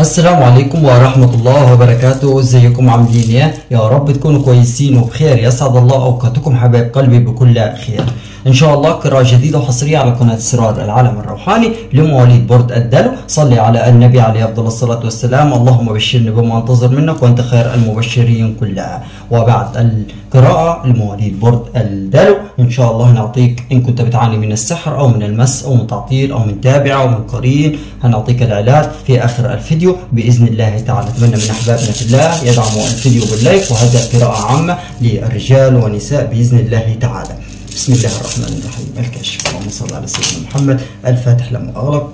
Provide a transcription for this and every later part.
السلام عليكم ورحمة الله وبركاته ازيكم عاملين إيه يا رب تكونوا كويسين وبخير يسعد الله اوقاتكم حبايب قلبي بكل خير إن شاء الله قراءة جديدة وحصرية على قناة سرار العالم الروحاني. لمواليد برد الدلو. صلي على النبي عليه أفضل الصلاة والسلام. اللهم بشرني بما أنتظر منك وأنت خير المبشرين كلها. وبعد القراءة لمواليد برد الدلو. إن شاء الله نعطيك إن كنت بتعاني من السحر أو من المس أو من تعطيل أو من تابع أو من قرين هنعطيك العلاج في آخر الفيديو. بإذن الله تعالى أتمنى من أحبابنا في الله يدعموا الفيديو باللايك وهذا قراءة عامة للرجال والنساء بإذن الله تعالى. بسم الله الرحمن الرحيم. الكشف اللهم صل على سيدنا محمد. الفاتح لما أغلق.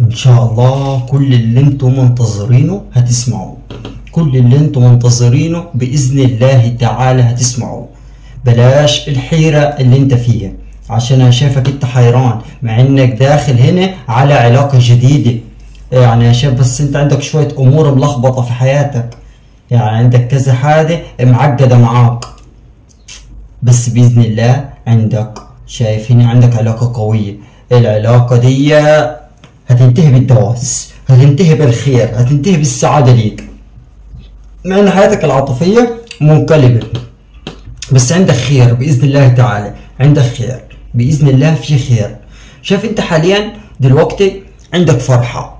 إن شاء الله كل اللي أنتم منتظرينه هتسمعوه. كل اللي أنتم منتظرينه بإذن الله تعالى هتسمعوه. بلاش الحيرة اللي أنت فيها. عشان أنا شايفك أنت حيران مع إنك داخل هنا على علاقة جديدة. يعني يا شايف بس أنت عندك شوية أمور ملخبطة في حياتك. يعني عندك كذا حاجة معقدة معاك. بس بإذن الله عندك شايف هنا عندك علاقة قوية. العلاقة دي هتنتهي بالدواس هتنتهي بالخير هتنتهي بالسعادة ليك. مع ان حياتك العاطفية منقلبة. بس عندك خير بإذن الله تعالى. عندك خير بإذن الله في خير. شايف انت حاليا دلوقتي عندك فرحة.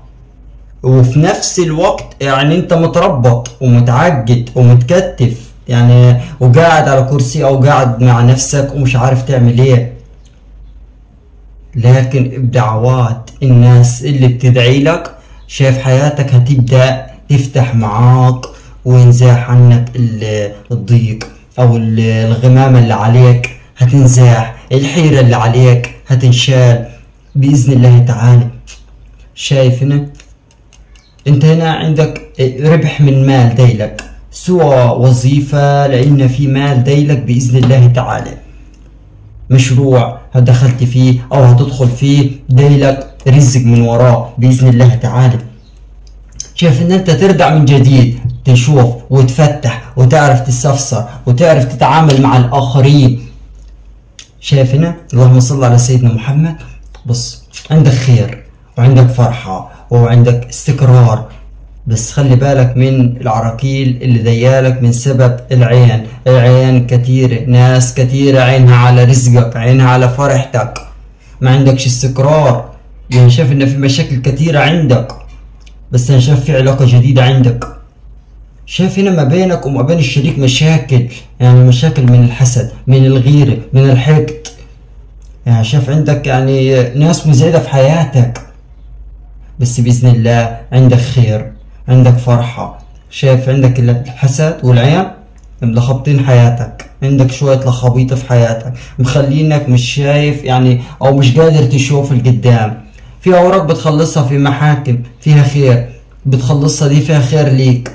وفي نفس الوقت يعني انت متربط ومتعقد ومتكتف يعني وقاعد على كرسي أو قاعد مع نفسك ومش عارف تعمل إيه. لكن بدعوات الناس اللي بتدعي لك شايف حياتك هتبدأ تفتح معاك وينزاح عنك الضيق أو الغمامة اللي عليك هتنزاح الحيرة اللي عليك هتنشال. بإذن الله تعالى شايف هنا انت هنا عندك ربح من مال ديلك سواء وظيفة لأن في مال ديلك بإذن الله تعالى. مشروع دخلت فيه أو هتدخل فيه ديلك رزق من وراه بإذن الله تعالى. شايف إن أنت ترجع من جديد تشوف وتفتح وتعرف تستفسر وتعرف تتعامل مع الآخرين. شايف هنا اللهم صل على سيدنا محمد؟ بص عندك خير وعندك فرحة. وعندك استقرار. بس خلي بالك من العراكيل اللي ديالك من سبب العين. العين كتيرة ناس كتيرة عينها على رزقك عينها على فرحتك. ما عندكش استقرار. يعني شايف ان في مشاكل كتيرة عندك بس أنا شايف في علاقة جديدة عندك. شايف هنا ما بينك وما بين الشريك مشاكل. يعني مشاكل من الحسد من الغيرة من الحقد. يعني شايف عندك يعني ناس مزعجة في حياتك. بس بإذن الله عندك خير عندك فرحة. شايف عندك الحسد والعين ملخبطين حياتك. عندك شوية لخبيطة في حياتك. مخلينك مش شايف يعني أو مش قادر تشوف القدام. في أوراق بتخلصها في محاكم فيها خير. بتخلصها دي فيها خير ليك.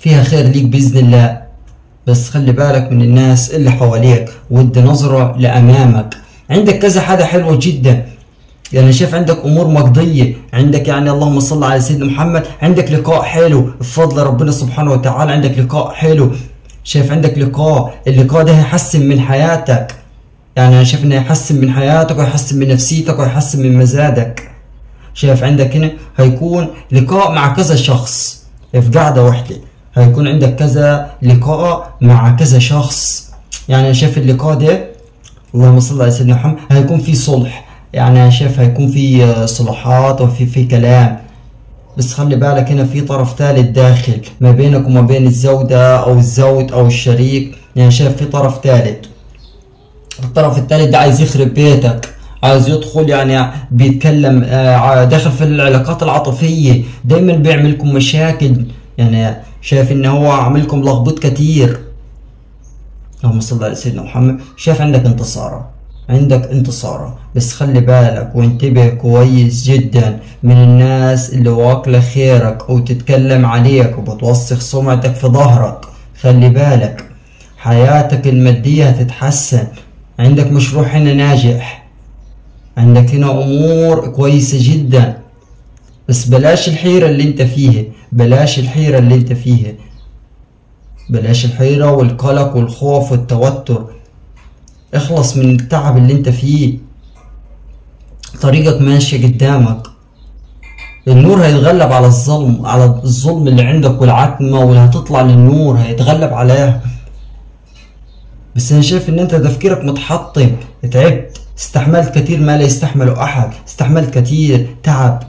فيها خير ليك بإذن الله. بس خلي بالك من الناس اللي حواليك ودي نظرة لأمامك. عندك كذا حاجة حلوة جدا. يعني شايف عندك أمور مقضية. عندك يعني اللهم صل على سيدنا محمد. عندك لقاء حلو بفضل ربنا سبحانه وتعالى. عندك لقاء حلو. شايف عندك لقاء. اللقاء ده هيحسن من حياتك. يعني أنا شايف إنه هيحسن من حياتك ويحسن من نفسيتك ويحسن من مزاجك. شايف عندك هنا هيكون لقاء مع كذا شخص. في قعده واحدة. هيكون عندك كذا لقاء مع كذا شخص. يعني أنا شايف اللقاء ده اللهم صل على سيدنا محمد هيكون في صلح. يعني أنا شايف هيكون في صلاحات وفي في كلام. بس خلي بالك هنا في طرف ثالث داخل ما بينك وما بين الزوجة أو الزوج أو الشريك. يعني شايف في طرف ثالث الطرف الثالث ده عايز يخرب بيتك عايز يدخل يعني بيتكلم داخل في العلاقات العاطفية. دايما بيعملكم مشاكل. يعني شايف إن هو عاملكم لخبط كتير. اللهم صل على سيدنا محمد. شايف عندك انتصارات. عندك انتصاره بس خلي بالك وانتبه كويس جدا من الناس اللي واكلة خيرك وتتكلم عليك وبتوسخ سمعتك في ظهرك. خلي بالك حياتك المادية هتتحسن. عندك مشروع هنا ناجح. عندك هنا أمور كويسة جدا. بس بلاش الحيرة اللي انت فيها بلاش الحيرة اللي انت فيها بلاش الحيرة والقلق والخوف والتوتر. اخلص من التعب اللي انت فيه. طريقك ماشية قدامك. النور هيتغلب على الظلم على الظلم اللي عندك والعتمة واللي هتطلع للنور هيتغلب عليها. بس أنا شايف إن أنت تفكيرك متحطم. تعبت استحملت كتير ما لا يستحمله أحد. استحملت كتير تعب.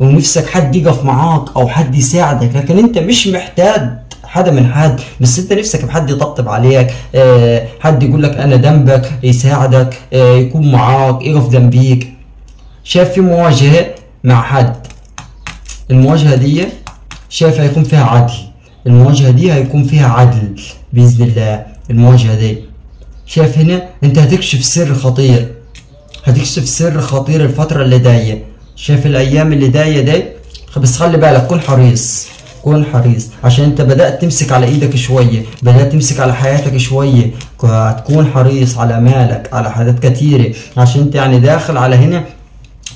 ونفسك حد يقف معاك أو حد يساعدك لكن أنت مش محتاج. حدا من حد بس انت نفسك بحد يطبطب عليك آه حد يقول لك أنا جنبك يساعدك آه يكون معاك يقف جنبيك. شايف في مواجهة مع حد؟ المواجهة دي شايف هيكون فيها عدل. المواجهة دي هيكون فيها عدل بإذن الله. المواجهة دي شايف هنا؟ انت هتكشف سر خطير. هتكشف سر خطير الفترة اللي جاية. شايف الأيام اللي جاية دي؟ بس خلي بالك كن حريص. كن حريص عشان أنت بدأت تمسك على إيدك شوية بدأت تمسك على حياتك شوية تكون حريص على مالك على حاجات كتيرة عشان أنت يعني داخل على هنا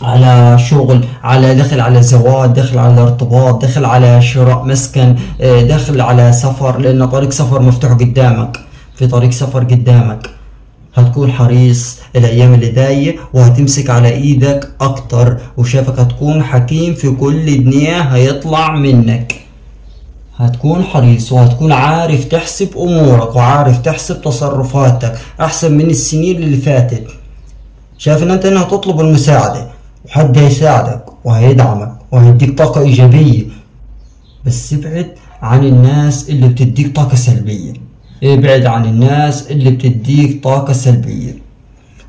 على شغل على دخل على زواج دخل على ارتباط دخل على شراء مسكن دخل على سفر لأن طريق سفر مفتوح قدامك في طريق سفر قدامك. هتكون حريص الأيام اللي جاية وهتمسك على إيدك أكتر وشافك هتكون حكيم في كل جنيه هيطلع منك. هتكون حريص وهتكون عارف تحسب أمورك وعارف تحسب تصرفاتك أحسن من السنين اللي فاتت. شايف إن أنت هنا هتطلب المساعدة وحد هيساعدك وهيدعمك وهيديك طاقة إيجابية. بس ابعد عن الناس اللي بتديك طاقة سلبية. ابعد عن الناس اللي بتديك طاقة سلبية.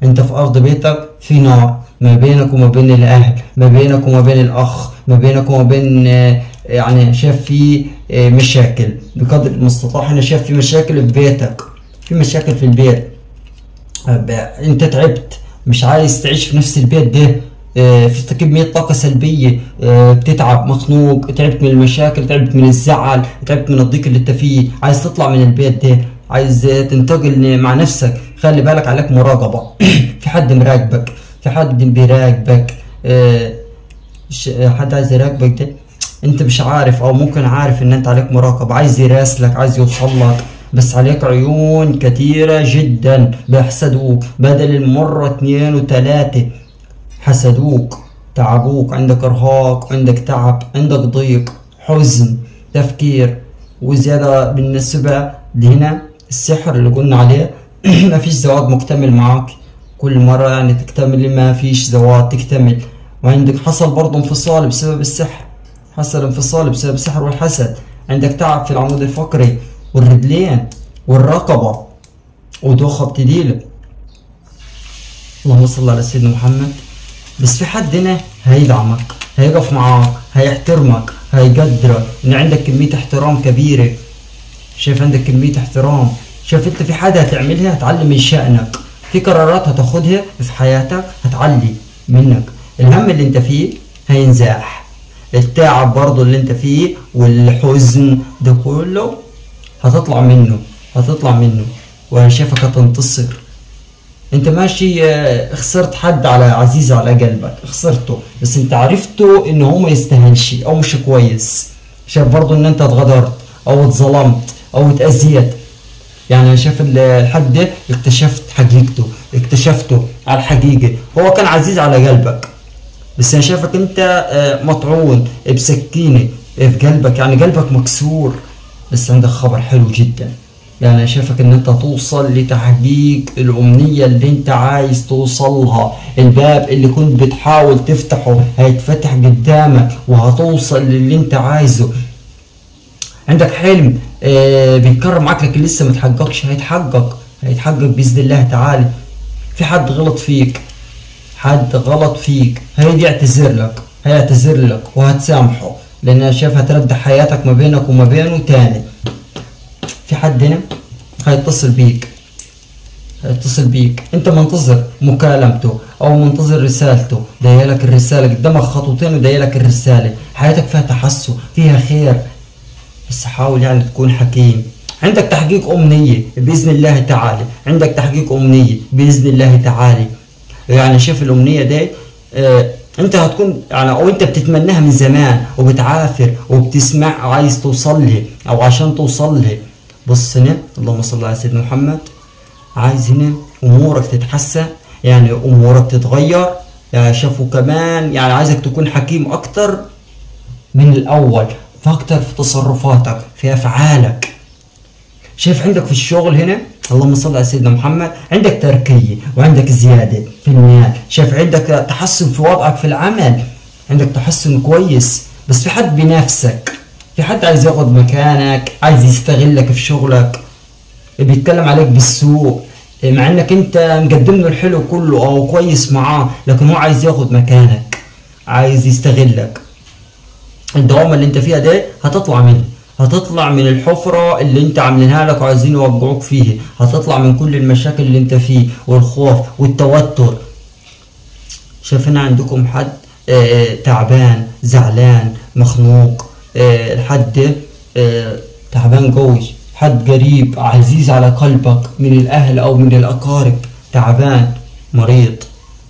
أنت في أرض بيتك في نار ما بينك وما بين الأهل ما بينك وما بين الأخ ما بينك وما بين يعني شايف في مشاكل. بقدر المستطاع. أنا شايف في مشاكل في بيتك. في مشاكل في البيت. أنت تعبت. مش عايز تعيش في نفس البيت ده. في كمية طاقة سلبية. بتتعب مخنوق. تعبت من المشاكل. تعبت من الزعل. تعبت من الضيق اللي أنت فيه. عايز تطلع من البيت ده. عايز تنتقل مع نفسك. خلي بالك عليك مراقبة. في حد مراقبك. في حد بيراقبك. حد عايز يراقبك ده؟ انت مش عارف أو ممكن عارف ان انت عليك مراقبة عايز يراسلك عايز يوصل لك. بس عليك عيون كتيرة جدا. بيحسدوك. بدل المرة اتنين وتلاتة حسدوك تعبوك. عندك إرهاق عندك تعب عندك ضيق حزن تفكير. وزيادة بالنسبة لهنا السحر اللي قلنا عليه. ما فيش زواج مكتمل معاك. كل مرة يعني تكتمل ما فيش زواج تكتمل. وعندك حصل برضه انفصال بسبب السحر. حصل انفصال بسبب السحر والحسد عندك تعب في العمود الفقري والرجلين والرقبة. ودوخة بتديلك اللهم صل على سيدنا محمد. بس في حد هنا هيدعمك هيقف معاك هيحترمك هيقدرك. إن عندك كمية احترام كبيرة. شايف عندك كمية احترام. شايف أنت في حاجة هتعملها هتعلي من شأنك. في قرارات هتاخدها في حياتك هتعلي منك. الهم اللي أنت فيه هينزاح. التعب برضو اللي انت فيه والحزن ده كله هتطلع منه هتطلع منه. وأنا شايفك هتنتصر. انت ماشي خسرت حد على عزيز على قلبك خسرته بس انت عرفته ان هو ما يستاهلش أو مش كويس. شايف برضو إن انت اتغدرت أو اتظلمت أو اتأذيت. يعني أنا شايف الحد ده اكتشفت حقيقته اكتشفته على الحقيقة. هو كان عزيز على قلبك. بس أنا شايفك أنت مطعون بسكينة في قلبك يعني قلبك مكسور. بس عندك خبر حلو جدا. يعني أنا شايفك إن أنت توصل لتحقيق الأمنية اللي أنت عايز توصلها. الباب اللي كنت بتحاول تفتحه هيتفتح قدامك وهتوصل للي أنت عايزه. عندك حلم آه بيتكرر معاك لكن لسه ما تحققش هيتحقق. هيتحقق بإذن الله تعالى. في حد غلط فيك؟ حد غلط فيك. هيجي يعتذر لك. هيعتذر لك وهتسامحه. لأن أنا شايف هترد حياتك ما بينك وما بينه تاني. في حد هنا؟ هيتصل بيك. هيتصل بيك. أنت منتظر مكالمته أو منتظر رسالته. دايلك الرسالة قدامك خطوتين ودايلك الرسالة. حياتك فيها تحسن فيها خير. بس حاول يعني تكون حكيم. عندك تحقيق أمنية بإذن الله تعالى. عندك تحقيق أمنية بإذن الله تعالى. يعني شوف الأمنية دي آه أنت هتكون يعني أو أنت بتتمناها من زمان وبتعافر وبتسمع وعايز توصل لي أو عشان توصل لي بص هنا اللهم صل على سيدنا محمد. عايز هنا أمورك تتحسن يعني أمورك تتغير. يعني شافوا كمان يعني عايزك تكون حكيم أكتر من الأول فأكتر في تصرفاتك في أفعالك. شايف عندك في الشغل هنا؟ اللهم صل على سيدنا محمد. عندك تركية وعندك زيادة في المال. شايف عندك تحسن في وضعك في العمل. عندك تحسن كويس. بس في حد بينافسك في حد عايز ياخد مكانك عايز يستغلك في شغلك. بيتكلم عليك بالسوء. مع انك انت مقدم له الحلو كله. أو كويس معاه لكن هو عايز ياخد مكانك. عايز يستغلك. الدوامة اللي انت فيها دي هتطلع منها هتطلع من الحفرة اللي انت عاملينها لك وعايزين يوقعوك فيها. هتطلع من كل المشاكل اللي انت فيه والخوف والتوتر. شايف هنا عندكم حد آه تعبان زعلان مخنوق آه حد آه تعبان قوي حد قريب عزيز على قلبك من الأهل أو من الأقارب تعبان مريض.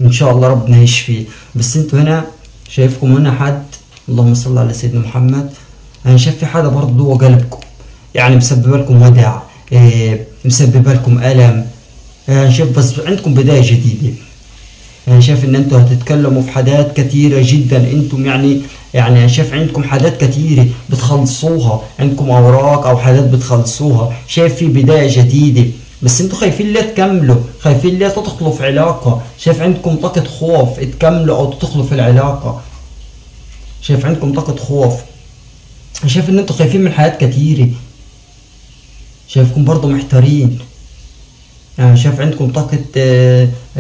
إن شاء الله ربنا يشفيه. بس أنتوا هنا شايفكم هنا حد. اللهم صل على سيدنا محمد. أنا شايف في حدا برضه جوه قلبكم. يعني مسبب لكم ودع إيه مسبب لكم ألم. شايف بس عندكم بداية جديدة. أنا شايف إن أنتم هتتكلموا في حاجات كثيرة جدا. أنتم يعني يعني أنا شايف عندكم حاجات كثيرة بتخلصوها. عندكم أوراق أو حاجات بتخلصوها. شايف في بداية جديدة. بس أنتوا خايفين ليه تكملوا. خايفين ليه تدخلوا في علاقة. شايف عندكم طاقة خوف تكملوا أو تدخلوا في العلاقة. شايف عندكم طاقة خوف. شايف إن أنتوا خايفين من حاجات كتيرة. شايفكم برضو محتارين. يعني شايف عندكم طاقة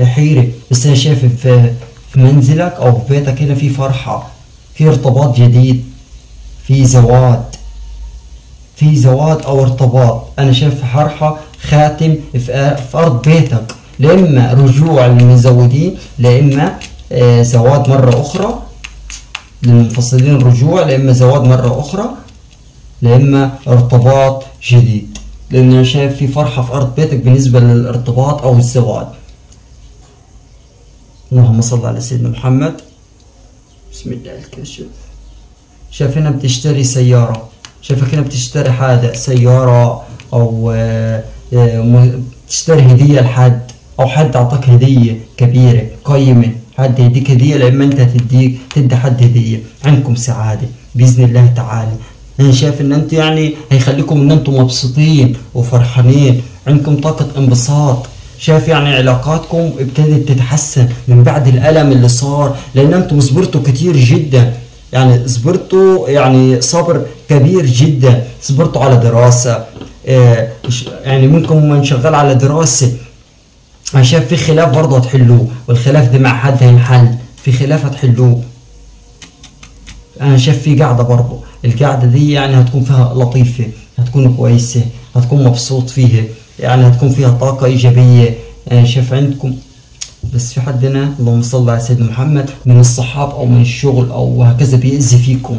حيرة. بس أنا شايف في منزلك أو في بيتك هنا في فرحة في ارتباط جديد في زواج في زواج أو ارتباط. أنا شايف فرحة خاتم في أرض بيتك. لا إما رجوع للمزودين لا إما زواج مرة أخرى. للمنفصلين رجوع لا إما زواج مرة أخرى لا إما ارتباط جديد. لأن أنا شايف في فرحة في أرض بيتك بالنسبة للارتباط أو الزواج. اللهم صل على سيدنا محمد. بسم الله الكاشف شايف هنا بتشتري سيارة. شايفك هنا بتشتري حاجة سيارة أو تشتري هدية لحد أو حد أعطاك هدية كبيرة قيمة. حد يديك هدية لما أنت تديك تدي حد هدية. عندكم سعادة. بإذن الله تعالى. أنا شايف إن انت يعني هيخليكم إن أنتم مبسوطين وفرحانين. عندكم طاقة انبساط. شايف يعني علاقاتكم ابتدت تتحسن من بعد الألم اللي صار لأن أنتم صبرتوا كتير جدا. يعني صبرتوا يعني صبر كبير جدا. صبرتوا على دراسة. آه يعني منكم من شغال على دراسة. أنا شايف في خلاف برضه هتحلوه والخلاف ده مع حد هينحل. في خلاف هتحلوه. أنا شايف في قاعدة برضه. القاعدة دي يعني هتكون فيها لطيفة هتكون كويسة هتكون مبسوط فيها يعني هتكون فيها طاقة إيجابية. أنا شايف عندكم بس في حد هنا؟ اللهم صل على سيدنا محمد من الصحاب أو من الشغل أو هكذا بيأذي فيكم.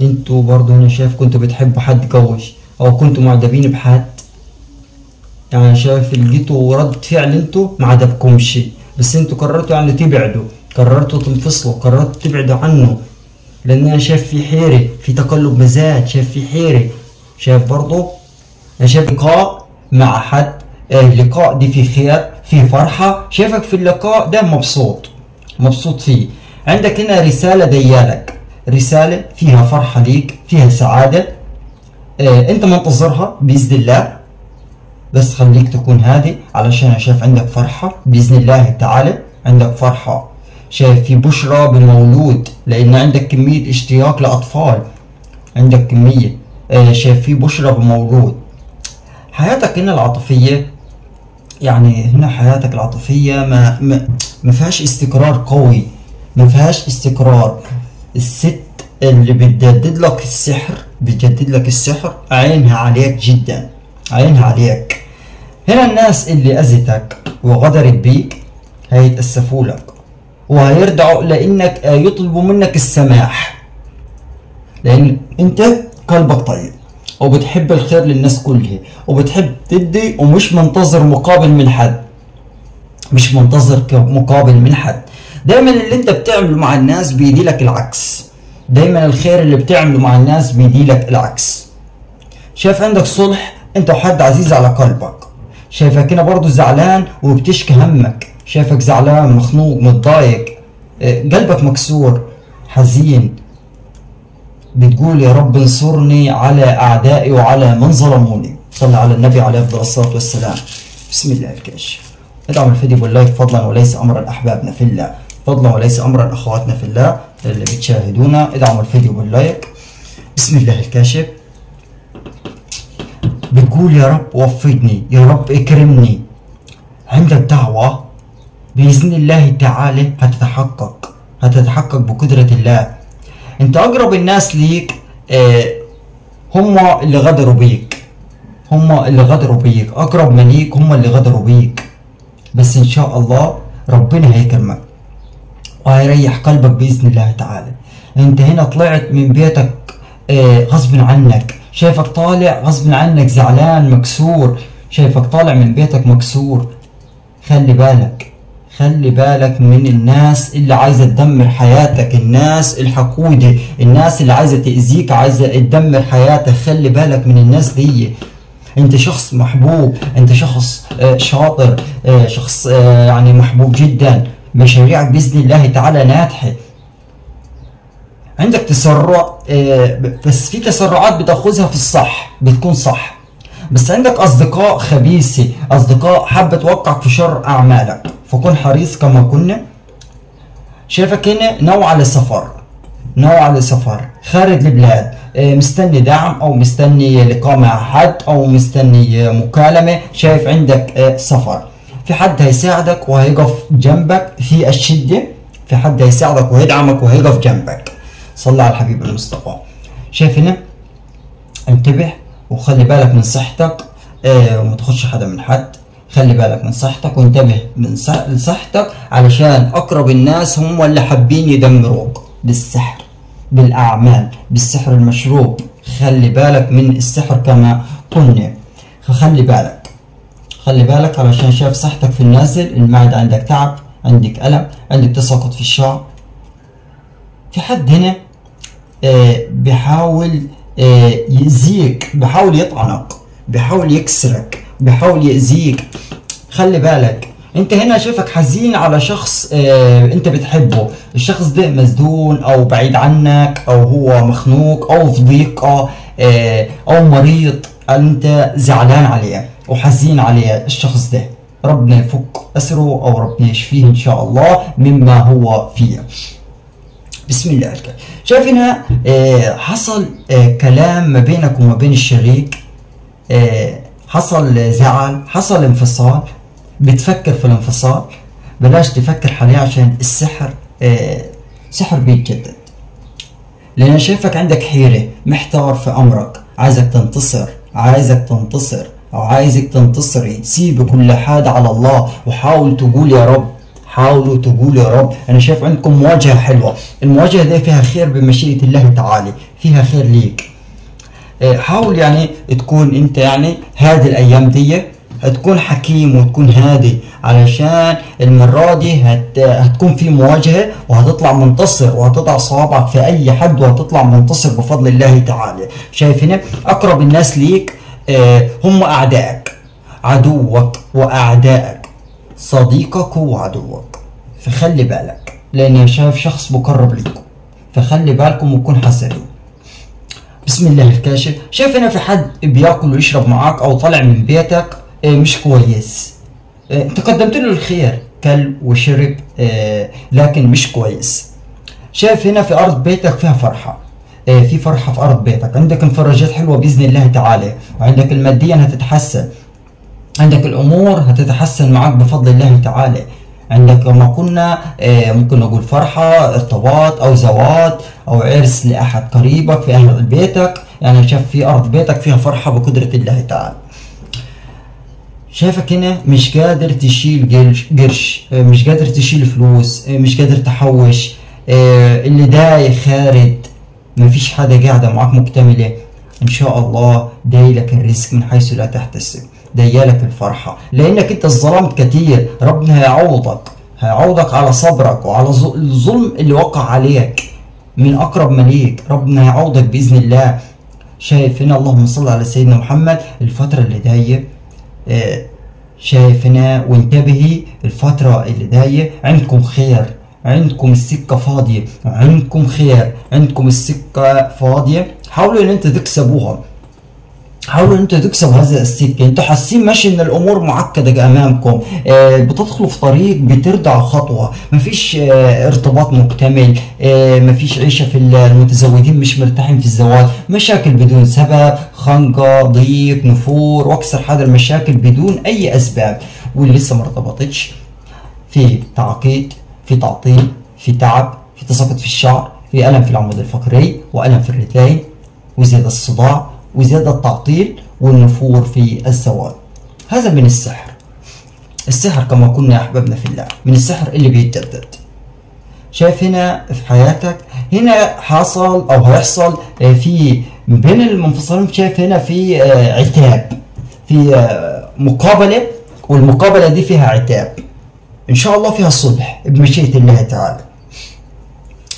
أنتوا برضه أنا شايف كنتوا بتحبوا حد قوي أو كنتوا معجبين بحد. يعني شايف لقيتوا رد فعل أنتوا ما عجبكمش. بس أنتوا قررتوا يعني تبعدوا. قررتوا تنفصلوا. قررتوا تبعدوا عنه. لأن أنا شايف في حيرة. في تقلب مزاج. شايف في حيرة. شايف برضو؟ أنا شايف لقاء مع حد. اللقاء دي في خير في فرحة. شايفك في اللقاء ده مبسوط. مبسوط فيه. عندك هنا رسالة ديالك رسالة فيها فرحة ليك. فيها سعادة. آه أنت منتظرها بإذن الله. بس خليك تكون هادي علشان أنا شايف عندك فرحة بإذن الله تعالى. عندك فرحة. شايف في بشرى بمولود لأن عندك كمية اشتياق لأطفال. عندك كمية. آه شايف في بشرى بمولود حياتك هنا العاطفية يعني هنا حياتك العاطفية ما ما, ما فيهاش استقرار قوي. ما فيهاش استقرار. الست اللي بتجدد لك السحر بتجدد لك السحر عينها عليك جدا. عينها عليك. هنا الناس اللي أذتك وغدرت بيك هيتأسفوا لك. وهيرجعوا لأنك يطلبوا منك السماح. لأن أنت قلبك طيب وبتحب الخير للناس كلها وبتحب تدي ومش منتظر مقابل من حد. مش منتظر مقابل من حد. دايما اللي أنت بتعمله مع الناس بيدي لك العكس. دايما الخير اللي بتعمله مع الناس بيدي لك العكس. شايف عندك صلح؟ أنت وحد عزيز على قلبك. شايفك هنا برضو زعلان وبتشكي همك. شايفك زعلان مخنوق متضايق. آه، قلبك مكسور حزين. بتقول يا رب انصرني على أعدائي وعلى من ظلموني. صلى على النبي عليه أفضل الصلاة والسلام. بسم الله الكاشف ادعم الفيديو بال like فضلا وليس امرا أحبابنا في الله. فضلا وليس امرا أخواتنا في الله اللي بتشاهدونا. ادعموا الفيديو بال like. بسم الله الكاشف بتقول يا رب وفقني يا رب اكرمني. عندك دعوة بإذن الله تعالى هتتحقق هتتحقق بقدرة الله. أنت أقرب الناس ليك آه، هم اللي غدروا بيك هم اللي غدروا بيك. أقرب من ليك هم اللي غدروا بيك. بس إن شاء الله ربنا هيكرمك وهيريح قلبك بإذن الله تعالى. أنت هنا طلعت من بيتك آه، غصب عنك. شايفك طالع غصب عنك زعلان مكسور. شايفك طالع من بيتك مكسور. خلي بالك خلي بالك من الناس اللي عايزة تدمر حياتك. الناس الحقودة الناس اللي عايزة تأذيك عايزة تدمر حياتك. خلي بالك من الناس دي. انت شخص محبوب انت شخص آه، شاطر آه، شخص آه، يعني محبوب جدا. مشاريعك بإذن الله تعالى ناجحة. عندك تسرع. بس في تسرعات بتاخذها في الصح بتكون صح. بس عندك أصدقاء خبيثة أصدقاء حابة توقعك في شر أعمالك فكن حريص كما كنا. شايفك هنا؟ نوع للسفر نوع للسفر خارج البلاد آه، مستني دعم أو مستني لقاء مع حد أو مستني مكالمة. شايف عندك آه، سفر. في حد هيساعدك وهيقف جنبك في الشدة؟ في حد هيساعدك وهيدعمك وهيقف جنبك. صلى على الحبيب المصطفى. شايف هنا؟ انتبه وخلي بالك من صحتك آه وما تاخدش حدا من حد. خلي بالك من صحتك وانتبه من صحتك علشان أقرب الناس هم اللي حابين يدمروك. بالسحر بالأعمال بالسحر المشروب. خلي بالك من السحر كما قلنا. فخلي بالك خلي بالك علشان شايف صحتك في النازل المعدة عندك تعب عندك ألم عندك تساقط في الشعر. في حد هنا؟ آه بيحاول آه يأذيك بيحاول يطعنك بيحاول يكسرك بيحاول يأذيك. خلي بالك انت هنا شايفك حزين على شخص آه انت بتحبه. الشخص ده مسدون أو بعيد عنك أو هو مخنوق أو في ضيقة آه أو مريض. انت زعلان عليه وحزين عليه الشخص ده. ربنا يفك أسره أو ربنا يشفيه إن شاء الله مما هو فيه. بسم الله الرحمن شايف هنا آه حصل آه كلام ما بينك وما بين الشريك آه حصل زعل حصل انفصال. بتفكر في الانفصال بلاش تفكر حاليا عشان السحر آه سحر بيتجدد. لأن شايفك عندك حيرة محتار في أمرك. عايزك تنتصر عايزك تنتصر أو عايزك تنتصري. سيب كل حاجة على الله وحاول تقول يا رب. حاولوا تقولوا يا رب أنا شايف عندكم مواجهة حلوة. المواجهة دي فيها خير بمشيئة الله تعالى فيها خير ليك. آه، حاول يعني تكون أنت يعني هذه الأيام دي هتكون حكيم وتكون هادي علشان المرة دي هت... هتكون في مواجهة وهتطلع منتصر وهتضع صوابعك في أي حد وهتطلع منتصر بفضل الله تعالى. شايف هنا أقرب الناس ليك آه هم أعدائك عدوك وأعدائك. صديقك وعدوك. فخلي بالك لأني شايف شخص مقرب ليكم فخلي بالكم وكون حذرين بسم الله الكاشف. شايف هنا في حد بيأكل ويشرب معاك أو طالع من بيتك؟ إيه، مش كويس. إيه، أنت قدمت له الخير كل وشرب إيه، لكن مش كويس. شايف هنا في أرض بيتك فيها فرحة. في فرحة في أرض بيتك. عندك انفراجات حلوة بإذن الله تعالى. وعندك الماديا هتتحسن عندك الأمور هتتحسن معك بفضل الله تعالى. عندك ما قلنا ممكن نقول فرحة ارتباط أو زواج أو عرس لأحد قريبك في أهل بيتك. يعني شاف في أرض بيتك فيها فرحة بقدرة الله تعالى. شايفك هنا مش قادر تشيل قرش آه، مش قادر تشيل فلوس آه، مش قادر تحوش آه، اللي داي خارد ما فيش حدا قاعدة معك مكتملة. إن شاء الله دايلك الرزق من حيث لا تحتسب. دايلك الفرحة. لأنك أنت ظلمت كتير ربنا هيعوضك. هيعوضك على صبرك وعلى الظلم اللي وقع عليك. من أقرب مليك ربنا هيعوضك بإذن الله. شايف هنا اللهم صل على سيدنا محمد. الفترة اللي جاية آه، شايف هنا وانتبهي. الفترة اللي جاية عندكم خير. عندكم السكة فاضية عندكم خير عندكم السكة فاضية حاولوا إن أنتوا تكسبوها. حاولوا إن أنتوا تكسبوا هذا السكة. أنتوا حاسين ماشي إن الأمور معقدة أمامكم. آه بتدخلوا في طريق بترجعوا خطوة. مفيش آه ارتباط مكتمل. آه مفيش عيشة في المتزوجين مش مرتاحين في الزواج. مشاكل بدون سبب خنقة ضيق نفور وأكثر هذا المشاكل بدون أي أسباب. واللي لسه ما ارتبطتش في تعقيد في تعطيل في تعب في تساقط في الشعر في ألم في العمود الفقري وألم في الرجلين وزيادة الصداع وزيادة التعطيل والنفور في الزواج هذا من السحر. السحر كما قلنا يا أحبابنا في الله من السحر اللي بيتجدد. شايف هنا في حياتك هنا حصل أو هيحصل في بين المنفصلين شايف هنا في عتاب في مقابلة والمقابلة دي فيها عتاب. إن شاء الله فيها صلح بمشيئة الله تعالى.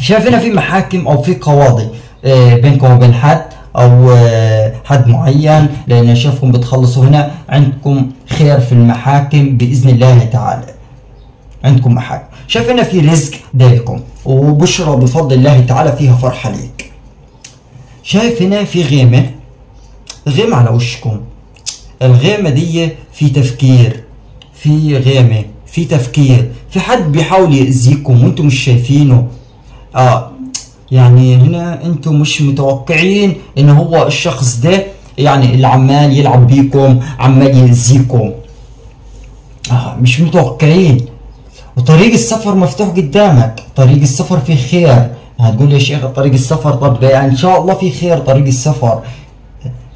شايف هنا في محاكم أو في قواضي بينكم وبين حد أو حد معين لأن شايفكم بتخلصوا هنا. عندكم خير في المحاكم بإذن الله تعالى. عندكم محاكم. شايف هنا في رزق دايكم وبشرى بفضل الله تعالى فيها فرحة ليك. شايف هنا في غيمة. غيمة على وشكم. الغيمة دي في تفكير في غيمة. في تفكير في حد بيحاول يأذيكم وأنتم مش شايفينه. آه يعني هنا أنتم مش متوقعين ان هو الشخص ده يعني اللي عمال يلعب بيكم عمال يأذيكم. آه مش متوقعين. وطريق السفر مفتوح قدامك. طريق السفر فيه خير. هتقول يا شيخ طريق السفر؟ طب يعني إن شاء الله في خير طريق السفر.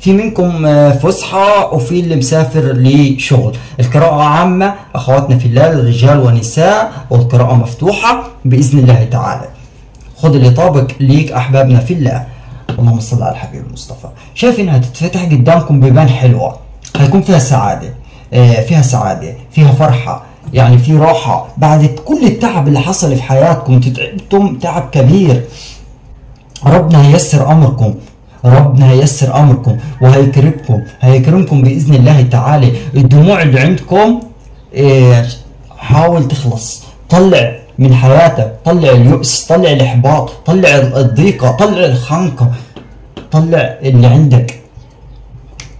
في منكم فسحة وفي اللي مسافر لشغل. القراءة عامة أخواتنا في الله رجال ونساء والقراءة مفتوحة بإذن الله تعالى. خد اللي طابق ليك أحبابنا في الله. اللهم صل على الحبيب المصطفى. شايف إنها تتفتح قدامكم بيبان حلوة. هيكون فيها سعادة فيها سعادة فيها فرحة يعني في راحة. بعد كل التعب اللي حصل في حياتكم تعبتم تعب كبير. ربنا هيسر أمركم. ربنا هيسر أمركم وهيكرمكم هيكرمكم بإذن الله تعالى. الدموع اللي عندكم حاول تخلص. طلع من حياتك طلع اليأس طلع الإحباط طلع الضيقة طلع الخنقة طلع اللي عندك.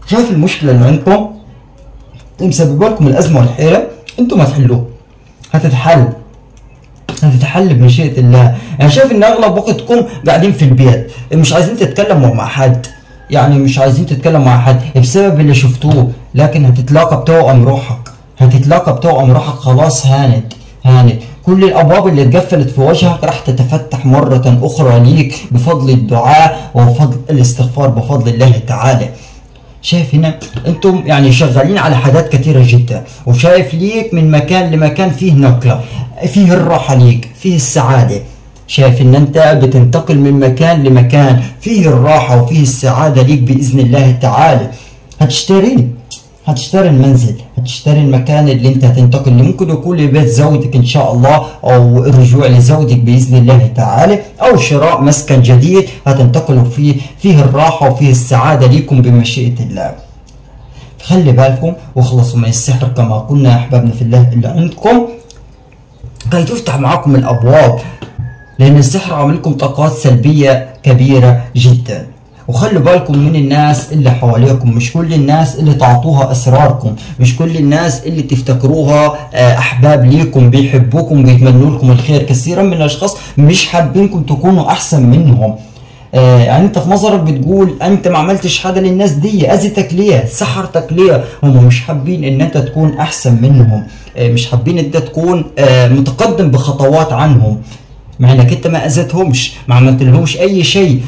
شايف المشكلة اللي عندكم؟ مسببة لكم الأزمة والحيرة؟ أنتم هتحلوه هتتحل. هتتحل بمشيئة الله يعني شايف إن أغلب وقتكم قاعدين في البيت مش عايزين تتكلموا مع حد. يعني مش عايزين تتكلموا مع حد بسبب اللي شفتوه. لكن هتتلاقى بتوأم روحك. هتتلاقى بتوأم روحك. خلاص هانت هانت. كل الأبواب اللي اتقفلت في وجهك راح تتفتح مرة أخرى ليك بفضل الدعاء وبفضل الاستغفار بفضل الله تعالى. شايف هنا أنتم يعني شغالين على حاجات كثيره جدا وشايف ليك من مكان لمكان فيه نقلة فيه الراحة ليك فيه السعادة. شايف إن أنت بتنتقل من مكان لمكان فيه الراحة وفيه السعادة ليك بإذن الله تعالى. هتشتري هتشتري المنزل هتشتري المكان اللي انت هتنتقل اللي ممكن يكون لبيت زوجك إن شاء الله أو الرجوع لزوجك بإذن الله تعالى أو شراء مسكن جديد هتنتقلوا فيه فيه الراحة وفيه السعادة ليكم بمشيئة الله. خلي بالكم واخلصوا من السحر كما قلنا يا أحبابنا في الله اللي عندكم. كي تفتح معاكم الأبواب لأن السحر عامل لكم طاقات سلبية كبيرة جدا. وخلوا بالكم من الناس اللي حواليكم مش كل الناس اللي تعطوها أسراركم مش كل الناس اللي تفتكروها أحباب ليكم بيحبوكم بيتمنوا لكم الخير. كثيرا من الأشخاص مش حابينكم تكونوا أحسن منهم. آه يعني أنت في نظرك بتقول أنت ما عملتش حاجة للناس دي أذيتك ليه سحرتك ليه هم مش حابين إن أنت تكون أحسن منهم. آه مش حابين إن أنت تكون آه متقدم بخطوات عنهم. مع انك انت ما أذيتهمش ما عملت لهمش أي شيء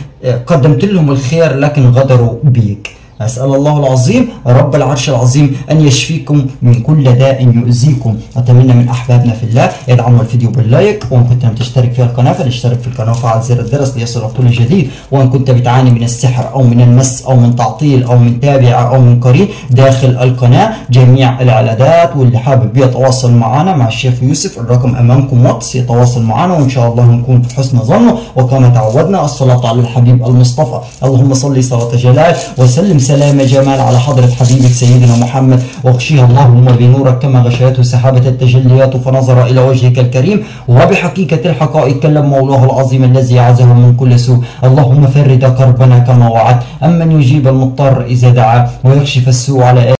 قدمت لهم الخير لكن غدروا بيك. أسأل الله العظيم رب العرش العظيم أن يشفيكم من كل داء يؤذيكم. أتمنى من أحبابنا في الله يدعموا الفيديو باللايك وإن كنت لم تشترك في القناة فلاشترك في القناة وفعل زر الجرس ليصلك كل جديد. وإن كنت بتعاني من السحر أو من المس أو من تعطيل أو من تابع أو من قرين داخل القناة جميع العلاجات واللي حابب يتواصل معنا مع الشيخ يوسف الرقم أمامكم واتس يتواصل معنا وإن شاء الله نكون في حسن ظنه. وكما تعودنا الصلاة على الحبيب المصطفى. اللهم صل صلاة جلال وسلم سلام جمال على حضرة حبيبك سيدنا محمد. واغشيها اللهم بنورك كما غشيته سحابة التجليات فنظر إلى وجهك الكريم. وبحقيقة الحقائق كلم مولاه العظيم الذي عزه من كل سوء. اللهم فرد كربنا كما وعدت أمن يجيب المضطر إذا دعا. ويكشف السوء على